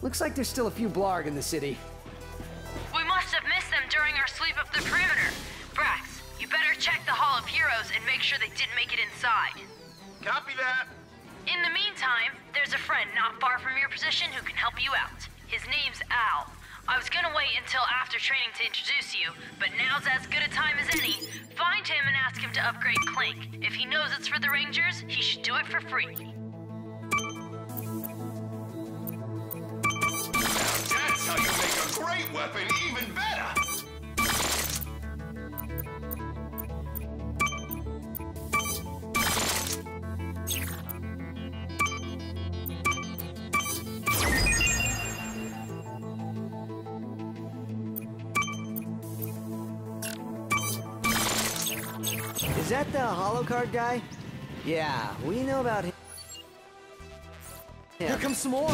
Looks like there's still a few Blarg in the city. We must have missed them during our sweep of the perimeter. Brax, you better check the Hall of Heroes and make sure they didn't make it inside. Copy that. In the meantime, there's a friend not far from your position who can help you out. His name's Al. I was gonna wait until after training to introduce you, but now's as good a time as any. Find him and ask him to upgrade Clank. If he knows it's for the Rangers, he should do it for free. Great weapon even better. Is that the holo card guy? Yeah, we know about him. Here comes some more.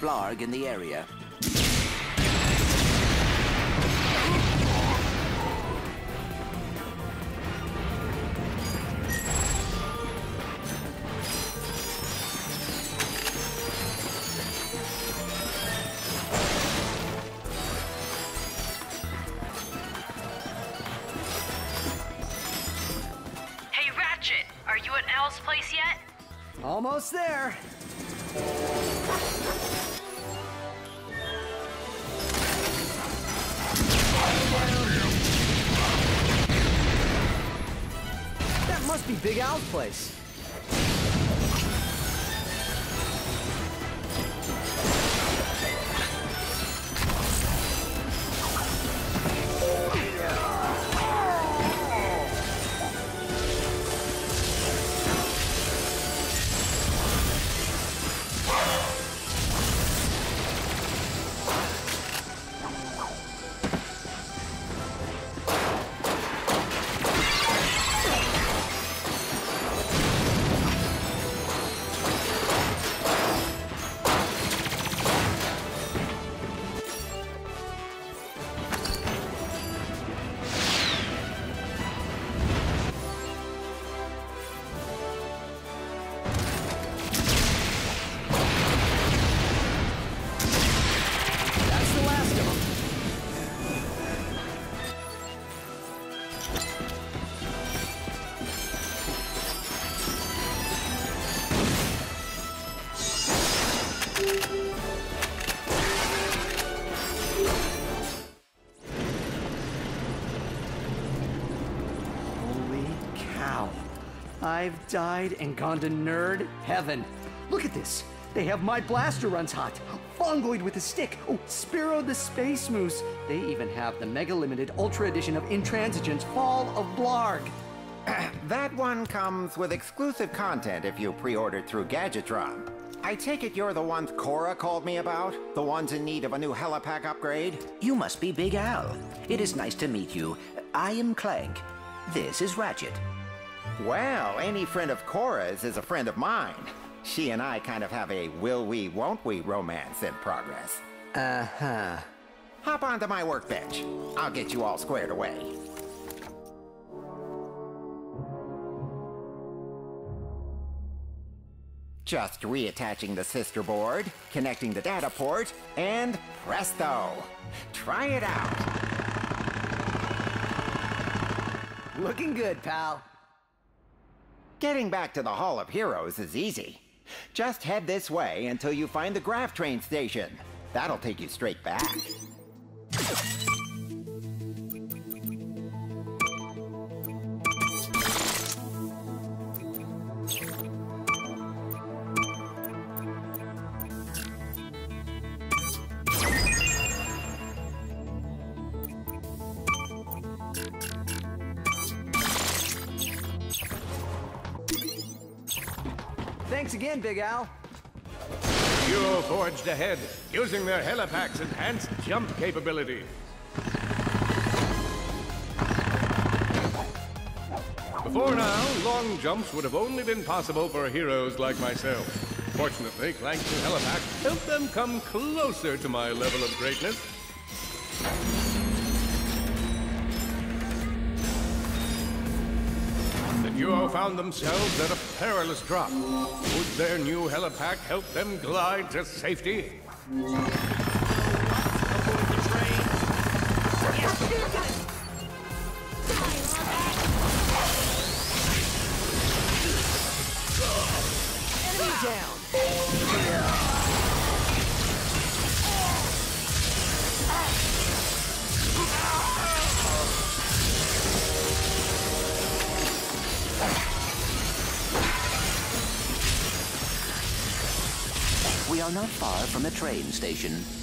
More Blarg in the area. Hey, Ratchet, are you at Al's place yet? Almost there. That must be Big Al's place. I've died and gone to nerd heaven. Look at this. They have my blaster runs hot. Fongoid with a stick. Oh, Spiro the Space Moose. They even have the mega limited ultra edition of Intransigence Fall of Blarg. That one comes with exclusive content if you pre-ordered through Gadgetron. I take it you're the ones Cora called me about? The ones in need of a new helipack upgrade? You must be Big Al. It is nice to meet you. I am Clank. This is Ratchet. Well, any friend of Cora's is a friend of mine. She and I kind of have a will we, won't we romance in progress. Uh huh. Hop onto my workbench. I'll get you all squared away. Just reattaching the sister board, connecting the data port, and presto! Try it out. Looking good, pal. Getting back to the Hall of Heroes is easy. Just head this way until you find the Grav Train station. That'll take you straight back. Thanks again, Big Al. Hero forged ahead, using their helipack's enhanced jump capability. Before now, long jumps would have only been possible for heroes like myself. Fortunately, Clank's helipack helped them come closer to my level of greatness. Duo found themselves at a perilous drop. Would their new helipack help them glide to safety? We are not far from the train station.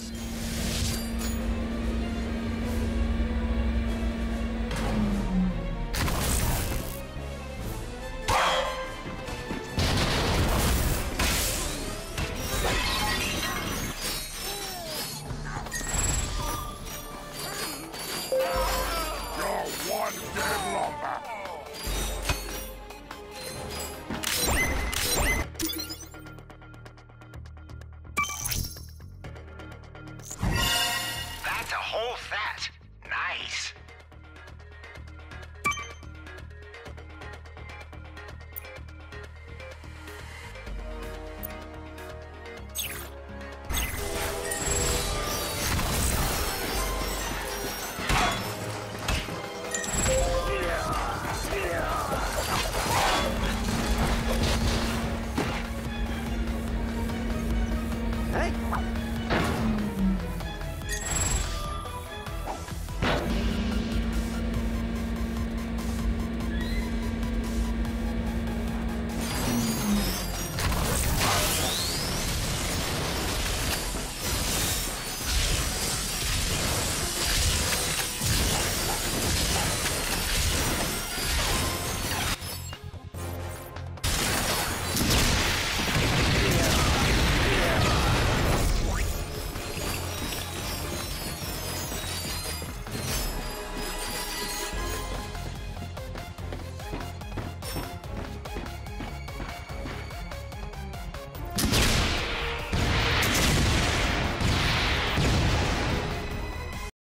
to hold that. Nice.